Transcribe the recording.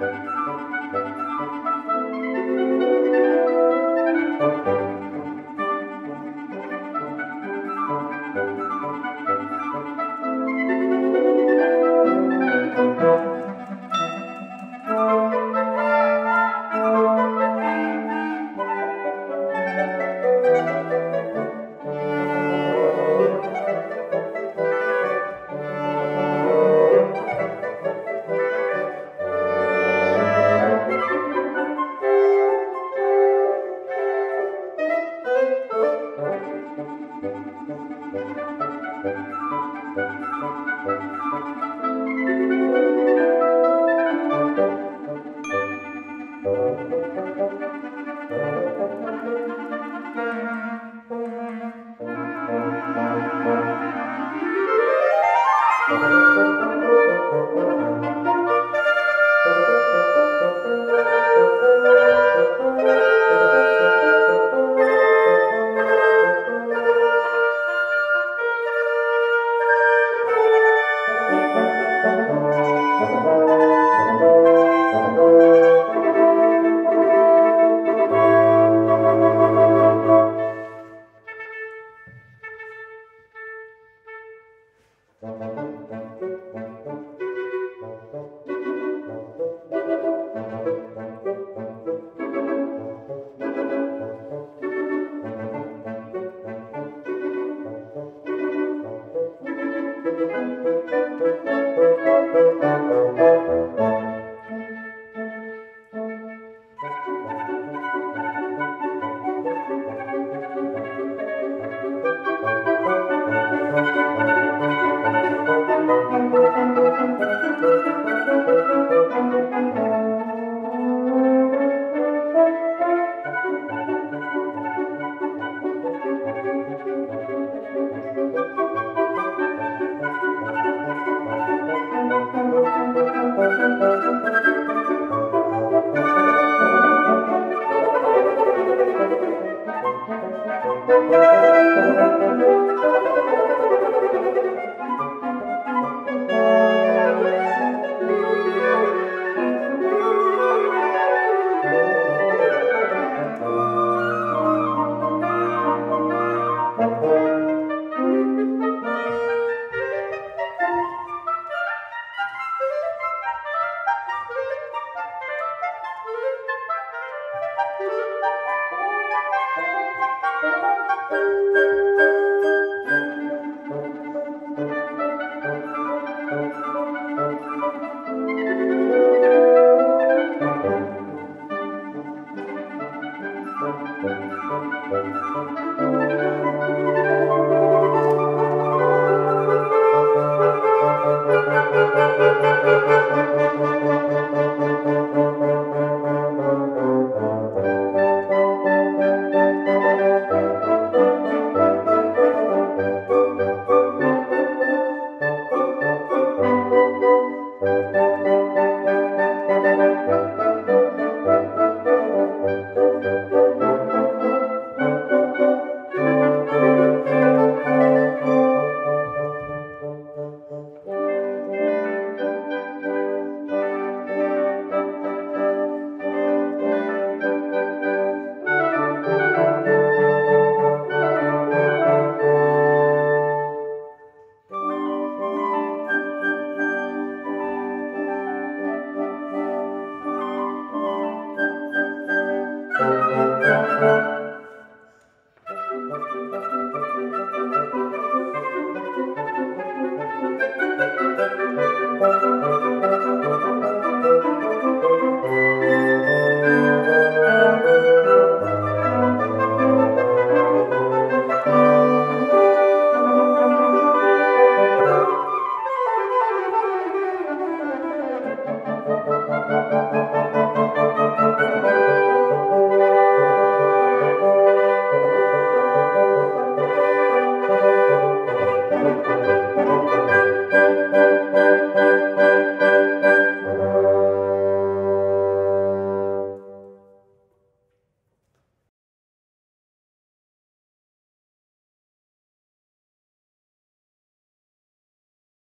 Thank Música Thank you. Música